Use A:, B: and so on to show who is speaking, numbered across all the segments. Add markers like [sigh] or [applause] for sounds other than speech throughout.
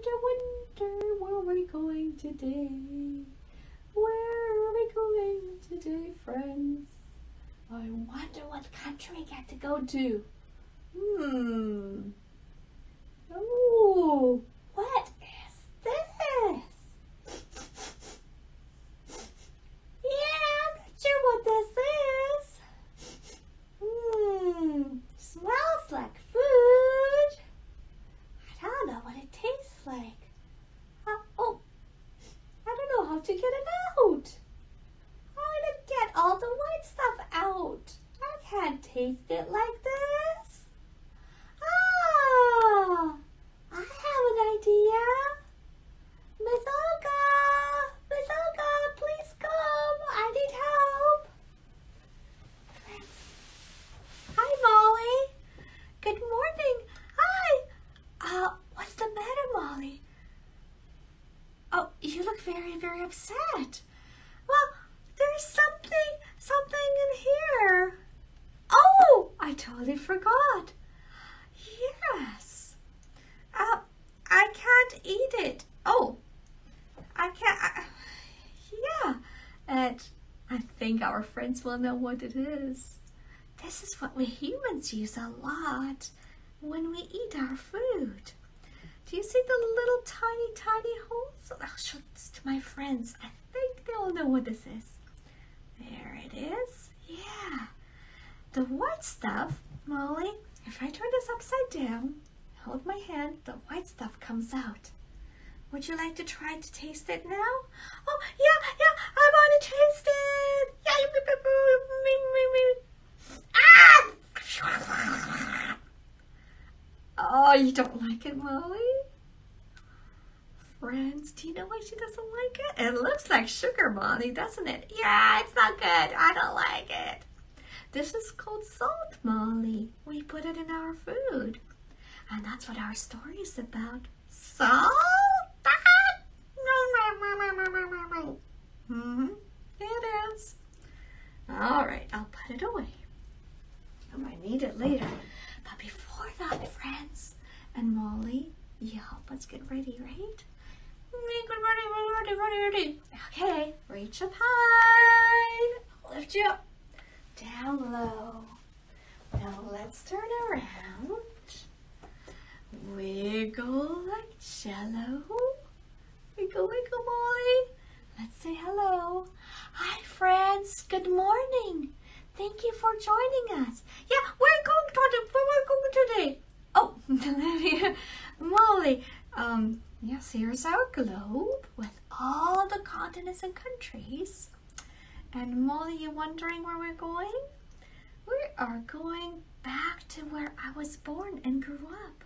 A: wonder, wonder, where are we going today? Where are we going today, friends? I wonder what country we get to go to. Hmm. Ooh, what is this? Yeah, I'm not sure what this is. Hmm, smells like food. I don't know what it tastes like. Uh, oh, I don't know how to get it out. How to get all the white stuff out? I can't taste it like this. Ah, I have an idea. Miss Olga, Miss Olga, please come. I need help. Hi, Molly. Good morning. Hi. Uh, what's the matter, Molly? Oh, you look very, very upset. Well, there's something, something in here. Oh, I totally forgot. Yes. Uh, I can't eat it. Oh, I can't. I, yeah. And I think our friends will know what it is. This is what we humans use a lot when we eat our food. Do you see the little tiny, tiny I'll show this to my friends. I think they'll know what this is. There it is. Yeah. The white stuff, Molly, if I turn this upside down, hold my hand, the white stuff comes out. Would you like to try to taste it now? Oh, yeah, yeah, I want to taste it. Yeah, me, me, me. Ah! Oh, you don't like it, Molly? Friends, do you know why she doesn't like it? It looks like sugar, Molly, doesn't it? Yeah, it's not good. I don't like it. This is called salt, Molly. We put it in our food. And that's what our story is about. Salt? Mm-hmm. It is. All right, I'll put it away. I might need it later. But before that, friends and Molly, you help us get ready, right? Get ready, ready, ready. Okay, reach up high. Lift you up. Down low. Now let's turn around. Wiggle like jello. Wiggle, wiggle, Molly. Let's say hello. Hi, friends. Good morning. Thank you for joining us. Yeah, we're going to we're going today. Oh, [laughs] Molly. Um, yes, here's our globe with all the continents and countries. And Molly, you wondering where we're going? We are going back to where I was born and grew up.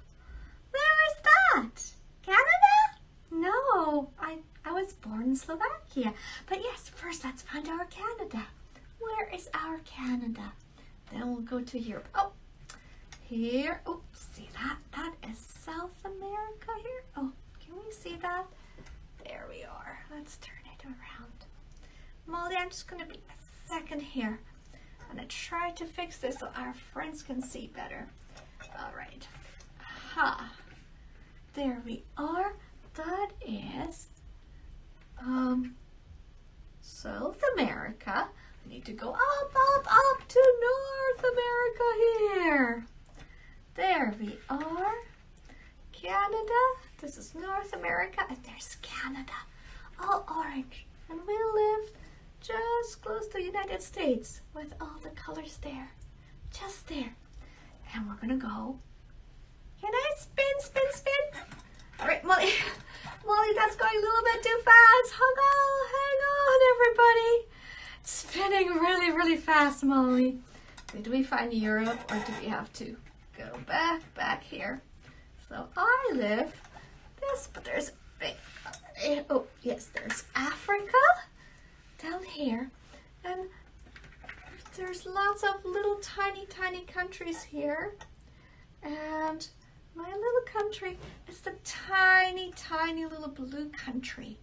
A: Where is that? Canada? No, I, I was born in Slovakia. But yes, first let's find our Canada. Where is our Canada? Then we'll go to Europe. Oh, here. Oh, see that? That is South America here. Oh, see that? There we are. Let's turn it around. Molly, I'm just to be a second here. I'm to try to fix this so our friends can see better. All right. Ha. There we are. That is um, South America. I need to go up, up, up to North America here. There we are. Canada. This is North America. And there's Canada. All orange. And we live just close to the United States with all the colors there. Just there. And we're to go. Can I spin, spin, spin? All right, Molly. [laughs] Molly, that's going a little bit too fast. Hang on, hang on, everybody. Spinning really, really fast, Molly. Did we find Europe or do we have to go back, back here? So I live this, but there's, oh, yes, there's Africa down here. And there's lots of little tiny, tiny countries here. And my little country is the tiny, tiny little blue country.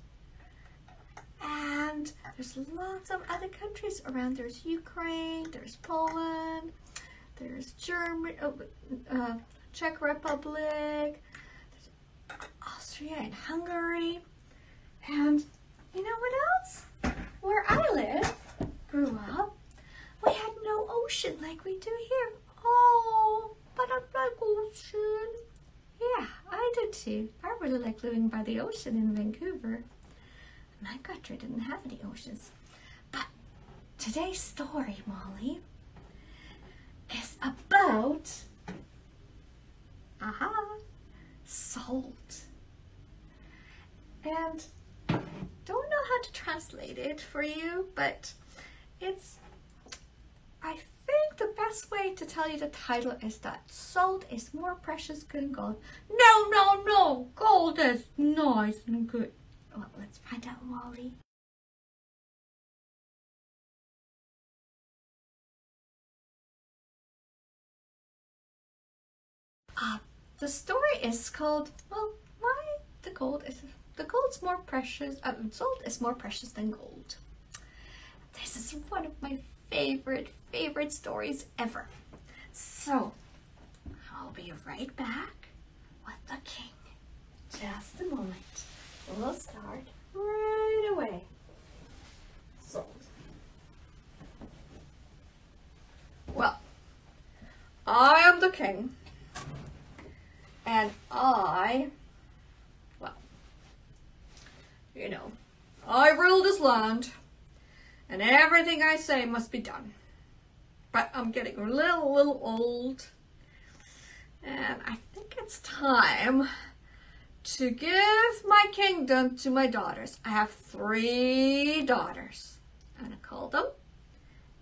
A: And there's lots of other countries around. There's Ukraine, there's Poland, there's Germany, oh, uh, Czech Republic, Austria and Hungary. And you know what else? Where I live, grew up, we had no ocean like we do here. Oh, but I like ocean. Yeah, I do too. I really like living by the ocean in Vancouver. My country didn't have any oceans. But today's story, Molly, is about aha salt. And don't know how to translate it for you, but it's I think the best way to tell you the title is that salt is more precious than gold. No, no, no, gold is nice and good. Well, let's find out, Molly. Uh, the story is called, well, why the gold is, the gold's more precious, uh, salt is more precious than gold. This is one of my favorite, favorite stories ever. So, I'll be right back with the king. Just a moment. We'll start right away. Salt. Well, I am the king. And I, you know, I rule this land and everything I say must be done. But I'm getting a little, little old and I think it's time to give my kingdom to my daughters. I have three daughters. I'm going to call them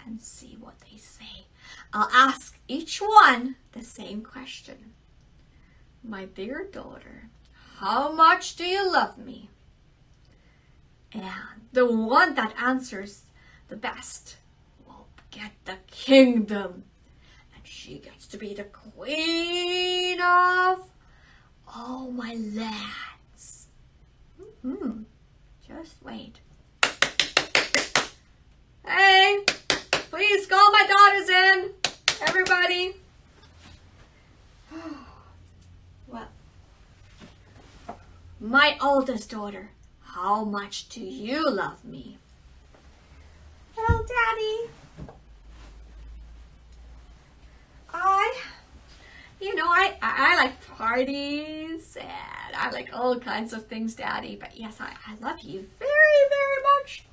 A: and see what they say. I'll ask each one the same question. My dear daughter, how much do you love me? And the one that answers the best will get the kingdom. And she gets to be the queen of all my lads. Mm-hmm. Just wait. Hey, please call my daughters in, everybody. [sighs] well, my oldest daughter, how much do you love me? Well, Daddy, I, you know, I, I, like parties and I like all kinds of things, Daddy. But yes, I, I love you very, very much.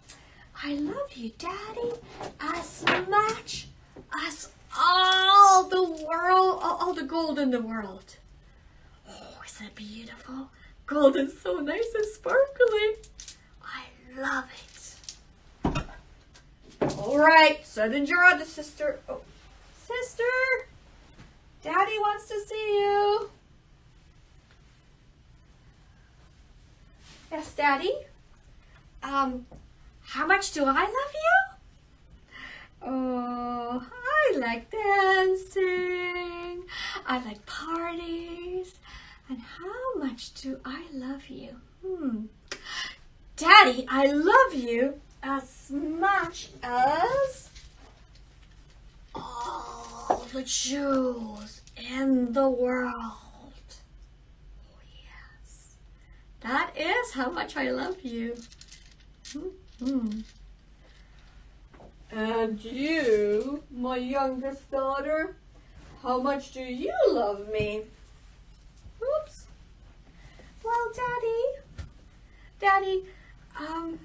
A: I love you, Daddy, as much as all the world, all, all the gold in the world. Oh, isn't it beautiful? Gold is so nice and sparkly. I love it. All right, send your other sister. Oh, sister, Daddy wants to see you. Yes, Daddy. Um, how much do I love you? Oh, I like dancing. I like parties. And how much do I love you? Hmm. Daddy, I love you as much as all the jewels in the world. Oh, yes. That is how much I love you. -hmm. And you, my youngest daughter, how much do you love me? Oops. Well, Daddy, Daddy, um,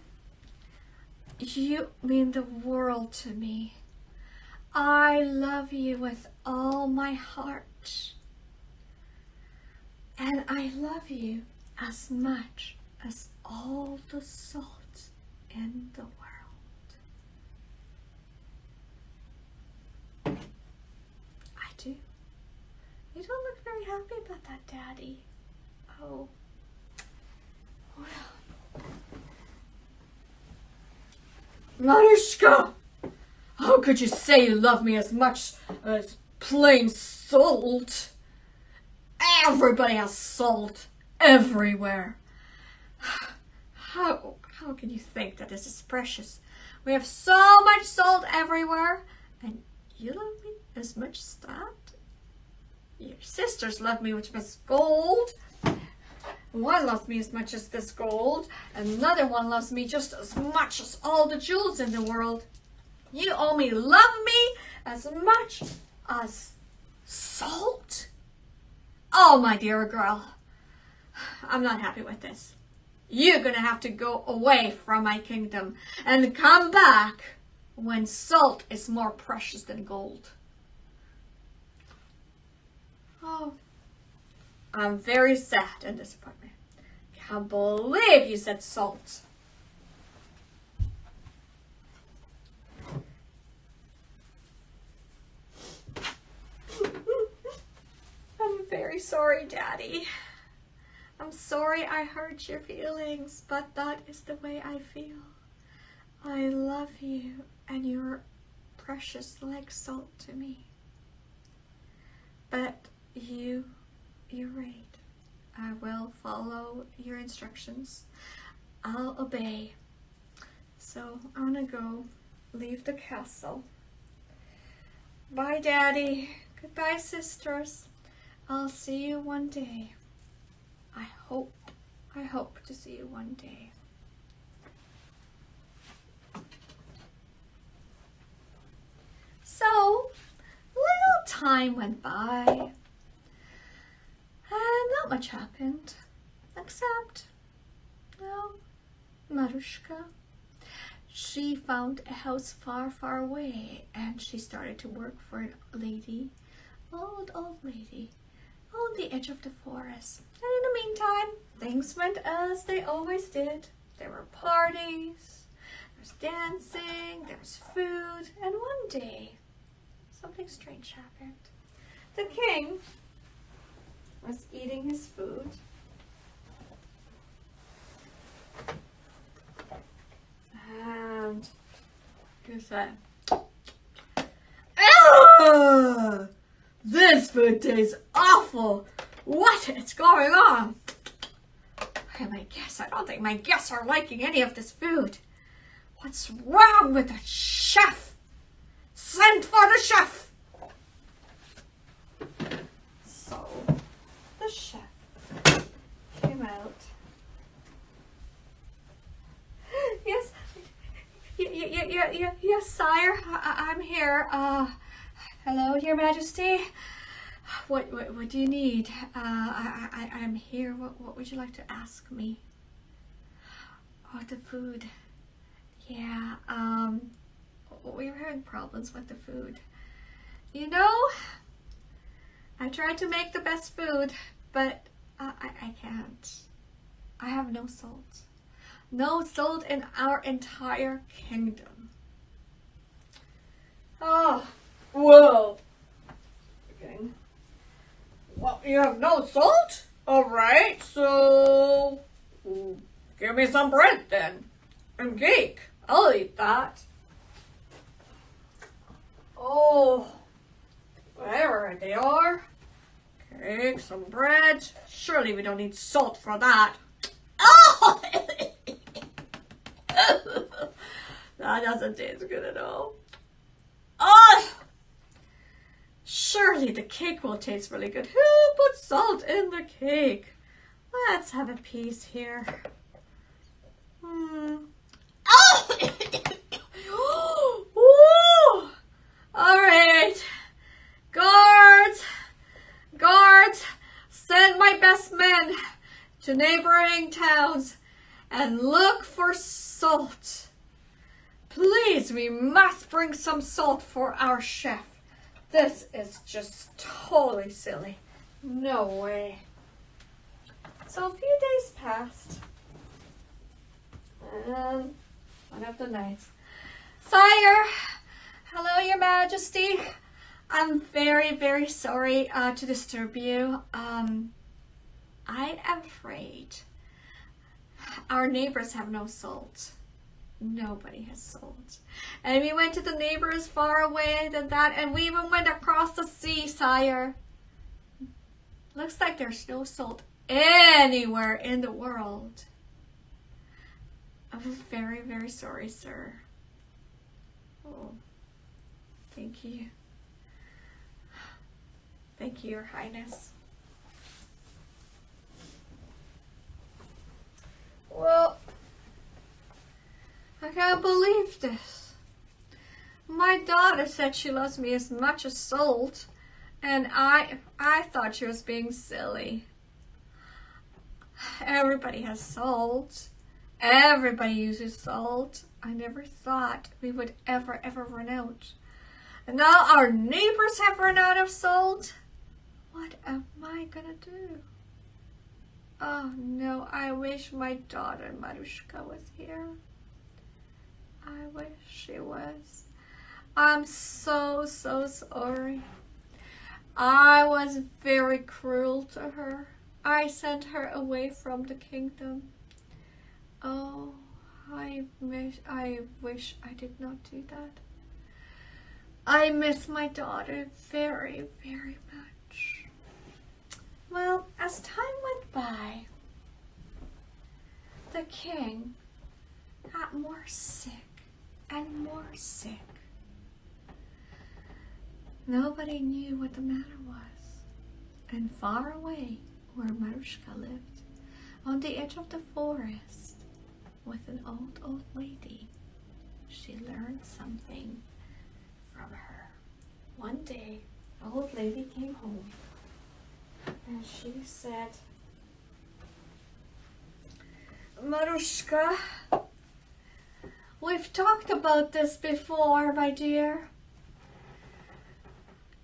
A: you mean the world to me. I love you with all my heart. And I love you as much as all the salt in the world. I do. You don't look very happy about that, Daddy. Oh. Well. Marushka! How could you say you love me as much as plain salt? Everybody has salt everywhere. How, how can you think that this is precious? We have so much salt everywhere, and you love me as much as that? Your sisters love me with much gold. One loves me as much as this gold. Another one loves me just as much as all the jewels in the world. You only love me as much as salt? Oh, my dear girl. I'm not happy with this. You're gonna have to go away from my kingdom and come back when salt is more precious than gold. Oh, I'm very sad and disappointed. Can't believe you said salt. I'm very sorry, Daddy. I'm sorry I hurt your feelings, but that is the way I feel. I love you, and you're precious like salt to me. But you, you're right. I will follow your instructions. I'll obey. So I'm gonna go leave the castle. Bye, Daddy. Goodbye, sisters. I'll see you one day. I hope, I hope to see you one day. So, little time went by, much happened, except, well, Marushka. She found a house far, far away, and she started to work for a lady, old, old lady, on the edge of the forest. And in the meantime, things went as they always did. There were parties, there was dancing, there was food, and one day, something strange happened. The king was eating his food. And he said, Ugh! This food tastes awful. What is going on? Hey, my guests, I don't think my guests are liking any of this food. What's wrong with the chef? Send for the chef. So, the chef came out. Yes, y- y- y- y- y- yes, sire, I- I'm here. Uh, Hello, Your Majesty. What, what, what do you need? Uh, I, I, I'm here. What, what would you like to ask me? Oh, the food. Yeah, um, we were having problems with the food. You know, I tried to make the best food, but I, I, I can't. I have no salt. No salt in our entire kingdom. Oh. Whoa. Okay. Well, you have no salt? Alright, so give me some bread then. And cake. I'll eat that. Oh, whatever they are. Cake, some bread. Surely we don't need salt for that. Oh! [laughs] that doesn't taste good at all. Oh! Surely the cake will taste really good. Who put salt in the cake? Let's have a piece here. Hmm. [coughs] Oh! All right. Guards! Guards! Send my best men to neighboring towns and look for salt. Please, we must bring some salt for our chef. This is just totally silly. No way. So a few days passed. And one of the nights. Sire! Hello, Your Majesty. I'm very, very sorry uh, to disturb you. Um, I am afraid our neighbors have no salt. Nobody has salt. And we went to the neighbors far away than that, and we even went across the sea, sire. Looks like there's no salt anywhere in the world. I'm very, very sorry, sir. Oh, thank you. Thank you, Your Highness. Well, I can't believe this. My daughter said she loves me as much as salt, and I I thought she was being silly. Everybody has salt. Everybody uses salt. I never thought we would ever, ever run out. And now our neighbors have run out of salt. What am I gonna do? Oh no, I wish my daughter Marushka was here. I wish she was. I'm so, so sorry. I was very cruel to her. I sent her away from the kingdom. Oh, I wish I wish I did not do that. I miss my daughter very, very much. Well, as time went by, the king got more sick and more sick. Nobody knew what the matter was. And far away, where Marushka lived, on the edge of the forest, with an old, old lady, she learned something from her. One day, old lady came home and she said, Marushka, we've talked about this before, my dear.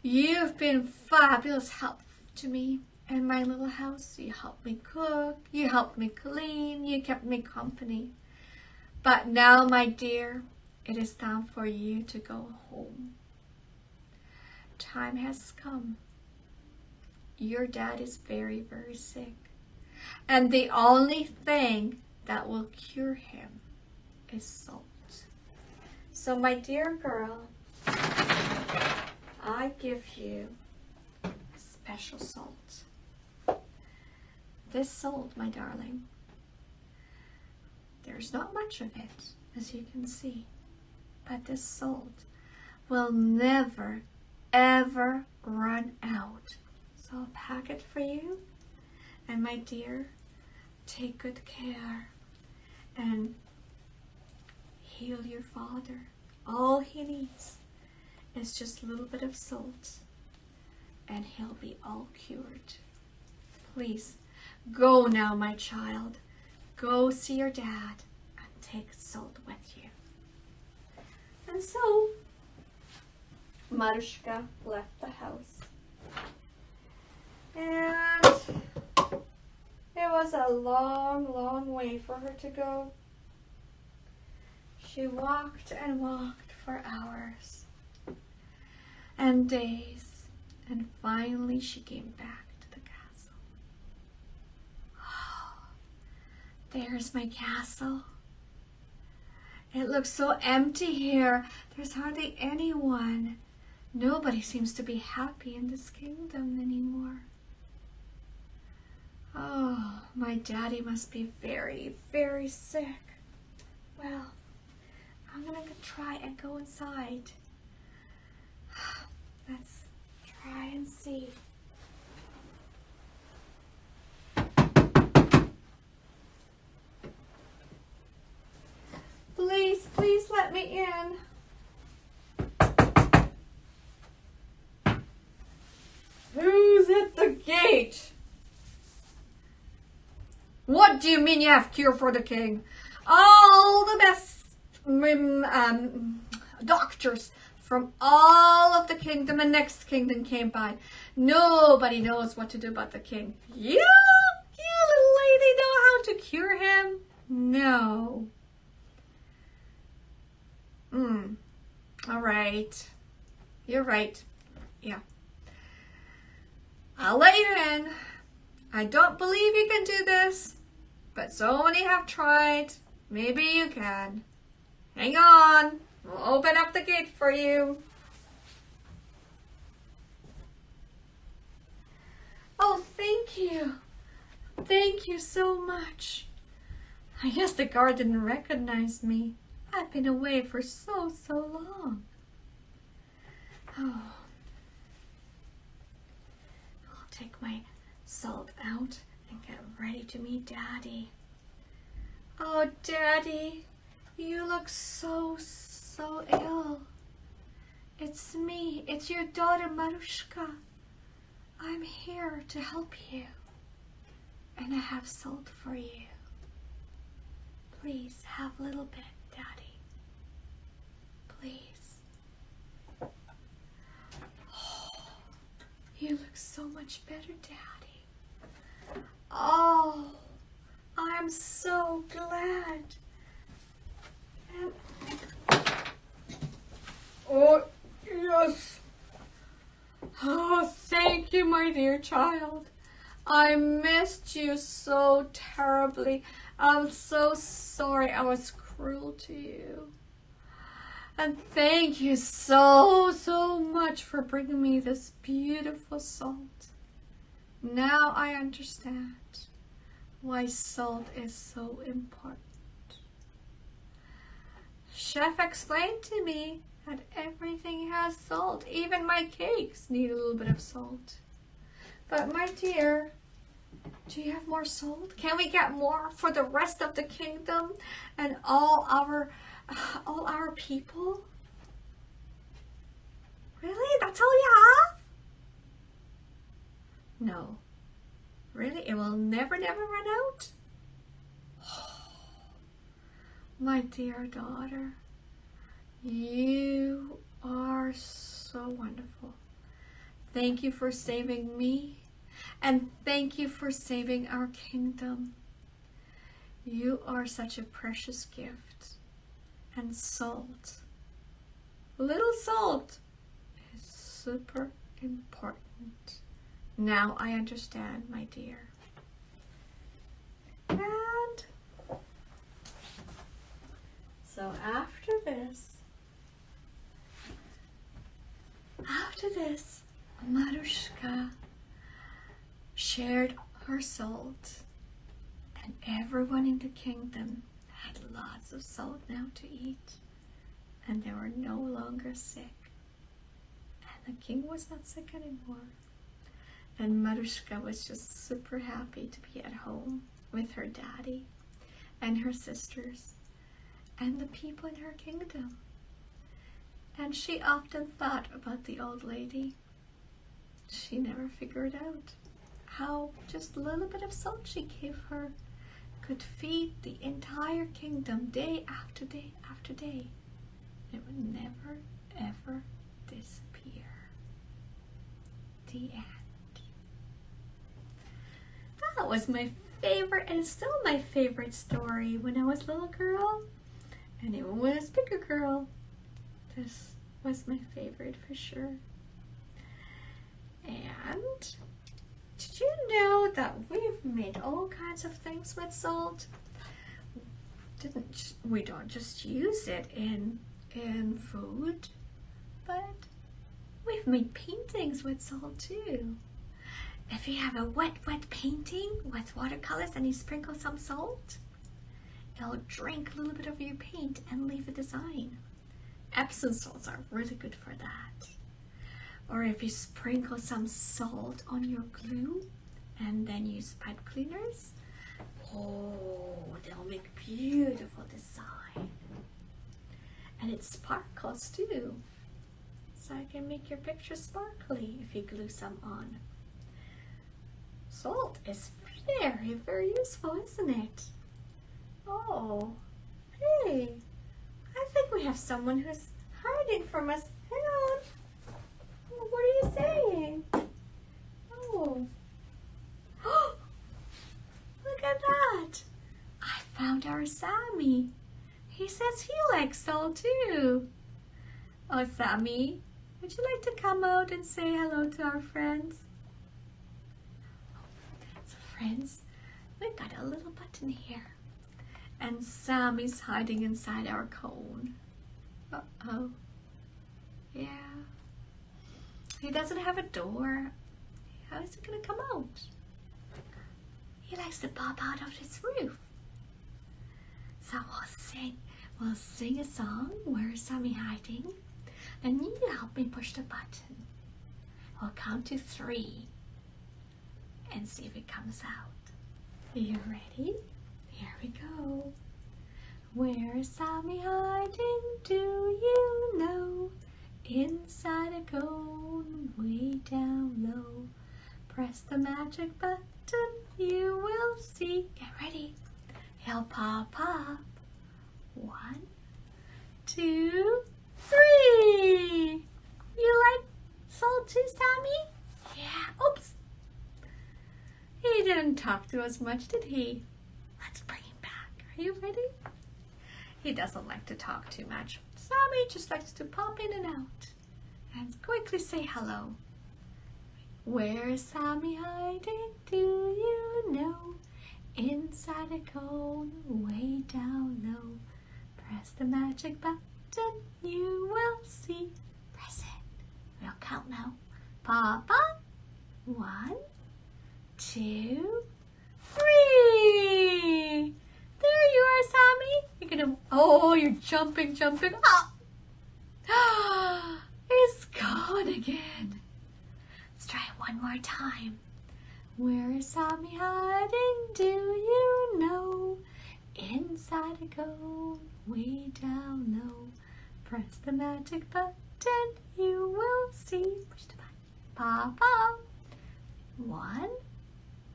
A: You've been fabulous help to me in my little house. You helped me cook, you helped me clean, you kept me company. But now, my dear, it is time for you to go home. Time has come. Your dad is very, very sick. And the only thing that will cure him is salt. So, my dear girl, I give you special salt. This salt, my darling, there's not much of it, as you can see, but this salt will never, ever run out. So I'll pack it for you. And my dear, take good care and heal your father. All he needs is just a little bit of salt and he'll be all cured. Please, go now, my child. Go see your dad and take salt with you. And so, Marushka left the house. And it was a long, long way for her to go. She walked and walked for hours and days, and finally she came back to the castle. Oh, [gasps] there's my castle. It looks so empty here. There's hardly anyone. Nobody seems to be happy in this kingdom anymore. Oh, my daddy must be very, very sick. Well, I'm gonna try and go inside. [sighs] Let's try and see. Please, please let me in. Who's at the gate? What do you mean you have cure for the king? All the best um, doctors from all of the kingdom and next kingdom came by. Nobody knows what to do about the king. You, you little lady know how to cure him? No. Hmm. All right. You're right. Yeah. I'll let you in. I don't believe you can do this, but so many have tried. Maybe you can. Hang on. We'll open up the gate for you. Oh, thank you. Thank you so much. I guess the guard didn't recognize me. I've been away for so, so long. Oh. I'll take my salt out and get ready to meet Daddy. Oh, Daddy, you look so, so ill. It's me. It's your daughter, Marushka. I'm here to help you. And I have salt for you. Please have a little bit, Daddy. Please. Oh, you look so much better, Daddy. Oh, I'm so glad. Oh, yes. Oh, thank you, my dear child. I missed you so terribly. I'm so sorry I was cruel to you. And thank you so, so much for bringing me this beautiful salt. Now I understand why salt is so important. Chef explained to me that everything has salt. Even my cakes need a little bit of salt. But my dear, do you have more salt? Can we get more for the rest of the kingdom and all our all our people? Really? That's all you have? No. Really? It will never, never run out? My dear daughter. You are so wonderful. Thank you for saving me, and thank you for saving our kingdom. You are such a precious gift. And salt, little salt, is super important. Now I understand, my dear. And so after this, after this, Marushka shared her salt, and everyone in the kingdom had lots of salt now to eat, and they were no longer sick. And the king was not sick anymore. And Marushka was just super happy to be at home with her daddy and her sisters and the people in her kingdom. And she often thought about the old lady. She never figured out how just a little bit of salt she gave her could feed the entire kingdom day after day after day. It would never, ever disappear. The end. That was my favorite and still my favorite story when I was a little girl I was a girl. This was my favorite for sure. And did you know that we've made all kinds of things with salt? Didn't we don't just use it in in food, but we've made paintings with salt too. If you have a wet, wet painting with watercolors and you sprinkle some salt, it'll drink a little bit of your paint and leave a design. Epsom salts are really good for that. Or if you sprinkle some salt on your glue and then use pipe cleaners, oh, they'll make beautiful design. And it sparkles too. So I can make your picture sparkly if you glue some on. Salt is very, very useful, isn't it? Oh, hey, I think we have someone who's hiding from us. Hang on. Oh, what are you saying? Oh. [gasps] Look at that. I found our Sammy. He says he likes salt too. Oh, Sammy, would you like to come out and say hello to our friends? Oh, so friends, we've got a little button here. And Sammy's hiding inside our cone. Uh-oh. Yeah. He doesn't have a door. How is he gonna come out? He likes to pop out of this roof. So we'll sing, we'll sing a song. Where is Sammy hiding? Then you help me push the button. We'll count to three and see if it comes out. Are you ready? Here we go. Where's Sammy hiding? Do you know? Inside a cone, way down low. Press the magic button, you will see. Get ready. He'll pop up. One, two, three. You like salt too, Sammy? Yeah. Oops. He didn't talk to us much, did he? Let's bring him back. Are you ready? He doesn't like to talk too much. Sammy just likes to pop in and out and quickly say hello. Where's Sammy hiding? Do you know? Inside a cone, way down low. Press the magic button, you will see. Press it. We'll count now. Papa. One, two, three. There you are, Sammy. You're gonna. Oh, you're jumping, jumping. Ah, [gasps] it's gone again. Let's try it one more time. Where is Sammy hiding? Do you know? Inside a cone, way down low. Press the magic button, you will see. Push the button. Papa. One,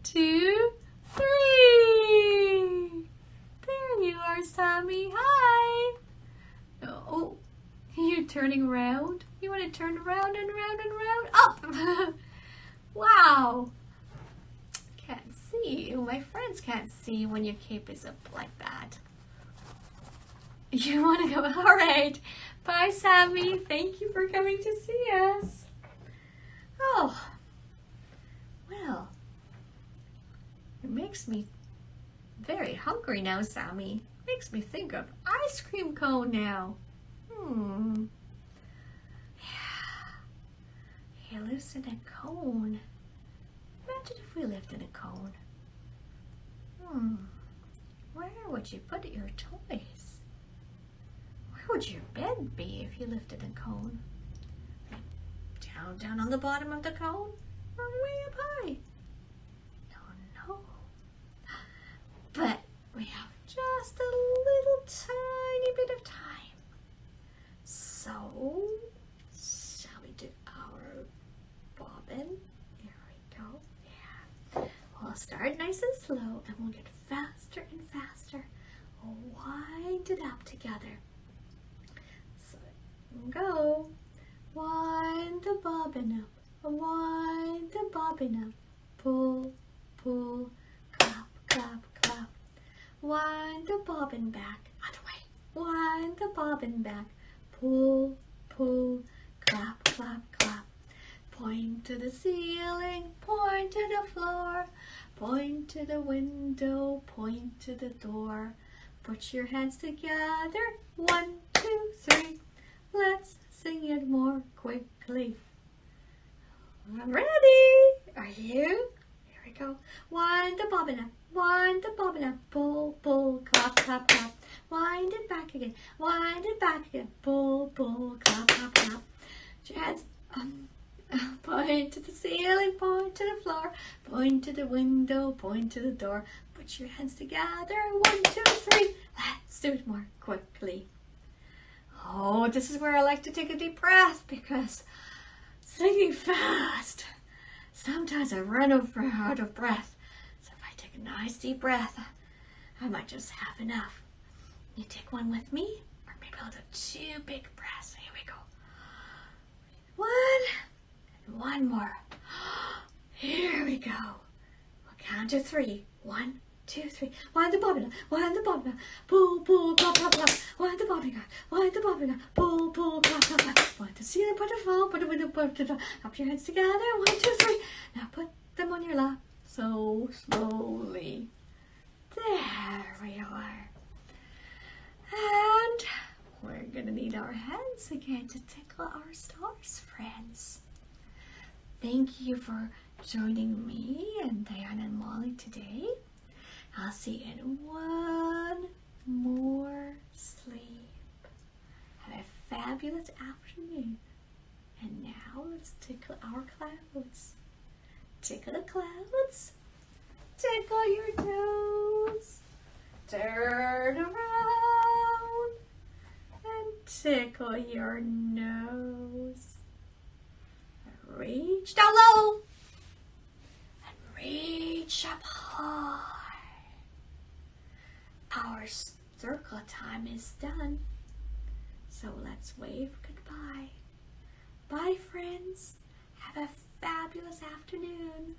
A: two, three. You are, Sammy. Hi. Oh, you're turning around. You want to turn around and around and around? Up. [laughs] wow. Can't see. My friends can't see when your cape is up like that. You want to go? [laughs] All right. Bye, Sammy. Thank you for coming to see us. Oh, well, it makes me very hungry now, Sammy. Makes me think of ice cream cone now. Hmm. Yeah. He lives in a cone. Imagine if we lived in a cone. Hmm. Where would you put your toys? Where would your bed be if you lived in a cone? Down, down on the bottom of the cone? Or way up high? Don't know. But we have just a little tiny bit of time. So, shall we do our bobbin? Here we go. Yeah. We'll start nice and slow and we'll get faster and faster. We'll wind it up together. So, go. Wind the bobbin up. Wind the bobbin up. Pull, pull. Wind the bobbin back. Other way. Wind the bobbin back. Pull, pull, clap, clap, clap. Point to the ceiling, point to the floor, point to the window, point to the door. Put your hands together, one, two, three. Let's sing it more quickly. I'm ready. Are you? Here we go. Wind the bobbin up, wind the bobbin up, pull, pull, clap, clap, clap. Wind it back again, wind it back again, pull, pull, clap, clap, clap. Put your hands um, [laughs] point to the ceiling, point to the floor, point to the window, point to the door. Put your hands together, one, two, three. Let's do it more quickly. Oh, this is where I like to take a deep breath because singing fast, sometimes I run over out of breath. So if I take a nice deep breath, I might just have enough. You take one with me, or maybe I'll do two big breaths. Here we go. One, and one more. [gasps] Here we go. We'll count to three. One, two, three. Wind the bobbin up, wind the bobbin up. Pull, pull, clap, clap, clap. Wind the bobbin up, wind the bobbin up. Pull, pull, clap, clap. Wind the ceiling, put it fall, put it put it fall. Clap your hands together. One, two, three. Now put them on your lap. So slowly. There we are. And we're gonna need our hands again to tickle our stars, friends. Thank you for joining me and Diana and Molly today. I'll see you in one more sleep. Have a fabulous afternoon. And now let's tickle our clouds. Tickle the clouds. Tickle your toes. Turn around. And tickle your nose. Reach down low and reach up high. Our circle time is done. So let's wave goodbye. Bye, friends. Have a fabulous afternoon.